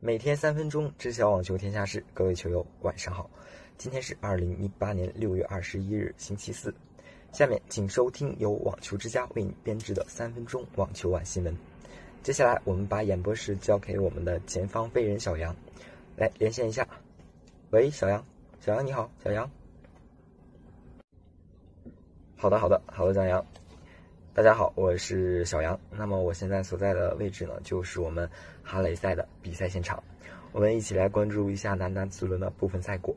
每天三分钟，知晓网球天下事。各位球友，晚上好！今天是二零一八年六月二十一日，星期四。下面请收听由网球之家为你编制的三分钟网球晚新闻。接下来，我们把演播室交给我们的前方飞人小杨，来连线一下。喂，小杨，小杨你好，小杨。好的，好的，好的，张扬。大家好，我是小杨。那么我现在所在的位置呢，就是我们哈雷赛的比赛现场。我们一起来关注一下男单次轮的部分赛果。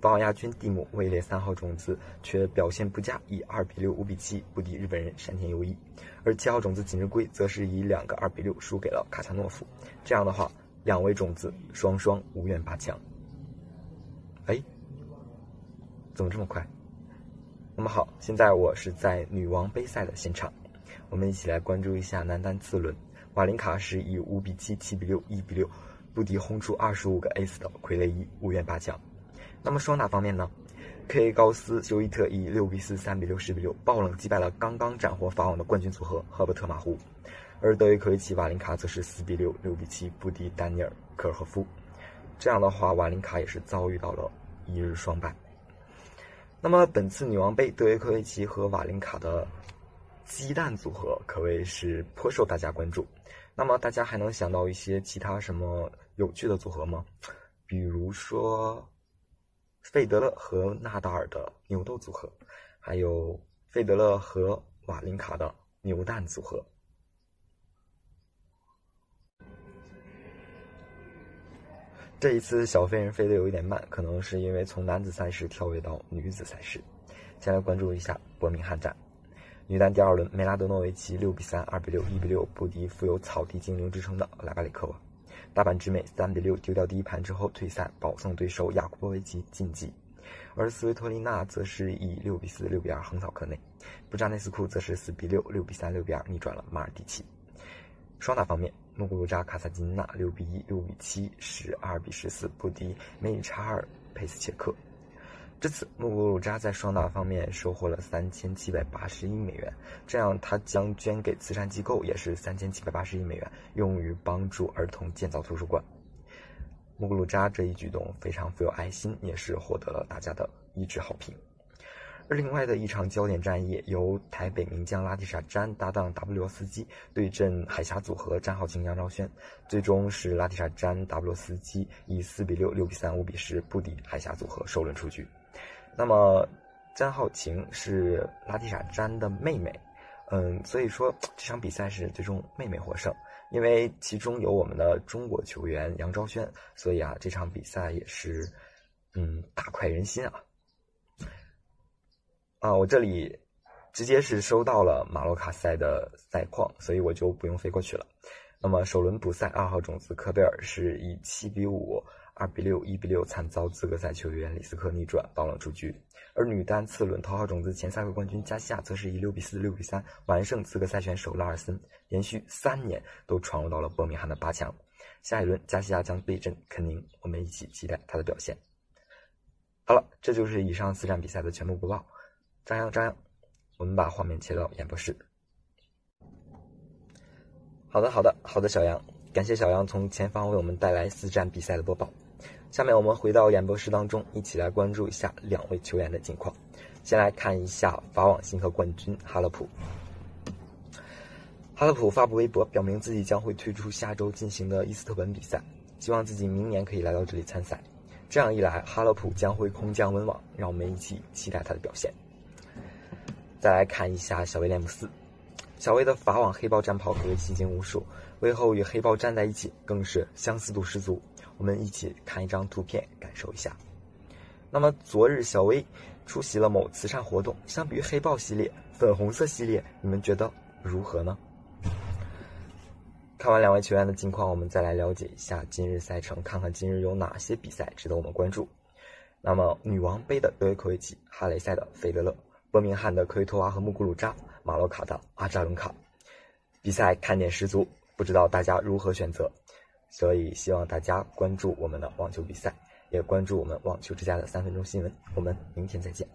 法网亚军蒂姆位列三号种子，却表现不佳，以二比六、五比七不敌日本人山田优一。而七号种子锦织圭则是以两个二比六输给了卡萨诺夫。这样的话，两位种子双双无缘八强。哎，怎么这么快？那么好，现在我是在女王杯赛的现场，我们一起来关注一下男单次轮。瓦林卡是以五比七、七比六、一比六不敌轰出二十五个 ace 的傀儡一，无缘八强。那么双打方面呢？K 高斯休伊特以六比四、三比六、十比六爆冷击败了刚刚斩获法网的冠军组合赫伯特马胡，而德约科维奇瓦林卡则是四比六、六比七不敌丹尼尔科尔赫夫。这样的话，瓦林卡也是遭遇到了一日双败。那么本次女王杯，德约科维奇和瓦林卡的鸡蛋组合可谓是颇受大家关注。那么大家还能想到一些其他什么有趣的组合吗？比如说费德勒和纳达尔的牛豆组合，还有费德勒和瓦林卡的牛蛋组合。这一次小飞人飞得有一点慢，可能是因为从男子赛事跳跃到女子赛事。先来关注一下伯明翰站，女单第二轮，梅拉德诺维奇六比三、二比六、一比六不敌富有草地精灵之称的莱巴里科娃，大阪直美三比六丢掉第一盘之后退赛，保送对手雅库波维奇晋级。而斯维托利娜则是以六比四、六比二横扫科内，布扎内斯库则是四比六、六比三、六比二逆转了马尔蒂奇。双打方面。穆古鲁扎卡萨金娜六比一、六比七、十二比十四不敌梅里查尔佩斯切克。至此，穆古鲁扎在双打方面收获了三千七百八十亿美元，这样他将捐给慈善机构，也是三千七百八十亿美元，用于帮助儿童建造图书馆。穆古鲁扎这一举动非常富有爱心，也是获得了大家的一致好评。而另外的一场焦点战役，由台北名将拉蒂莎詹搭档 W 斯基对阵海峡组合詹浩晴杨昭轩，最终是拉蒂莎詹 W 斯基以四比六、六比三、五比十不敌海峡组合，首轮出局。那么詹浩晴是拉蒂莎詹的妹妹，嗯，所以说这场比赛是最终妹妹获胜，因为其中有我们的中国球员杨昭轩，所以啊这场比赛也是嗯大快人心啊。啊，我这里直接是收到了马洛卡赛的赛况，所以我就不用飞过去了。那么首轮补赛，二号种子科贝尔是以七比五、二比六、一比六惨遭资格赛球员里斯科逆转，爆冷出局。而女单次轮头号种子前赛会冠军加西亚则是以六比四、六比三完胜资格赛选手拉尔森，连续三年都闯入到了伯明翰的八强。下一轮加西亚将对阵肯宁，我们一起期待他的表现。好了，这就是以上四站比赛的全部播报。张扬，张扬，我们把画面切到演播室。好的，好的，好的，小杨，感谢小杨从前方为我们带来四站比赛的播报。下面我们回到演播室当中，一起来关注一下两位球员的近况。先来看一下法网新科冠军哈勒普。哈勒普发布微博，表明自己将会退出下周进行的伊斯特本比赛，希望自己明年可以来到这里参赛。这样一来，哈勒普将会空降温网，让我们一起期待他的表现。再来看一下小威廉姆斯，小威的法网黑豹战袍可谓奇景无数，威后与黑豹站在一起更是相似度十足。我们一起看一张图片，感受一下。那么昨日小威出席了某慈善活动，相比于黑豹系列，粉红色系列，你们觉得如何呢？看完两位球员的近况，我们再来了解一下今日赛程，看看今日有哪些比赛值得我们关注。那么女王杯的德约科维奇，哈雷赛的费德勒。伯明翰的科维托娃和穆古鲁扎，马洛卡的阿扎伦卡，比赛看点十足，不知道大家如何选择，所以希望大家关注我们的网球比赛，也关注我们网球之家的三分钟新闻。我们明天再见。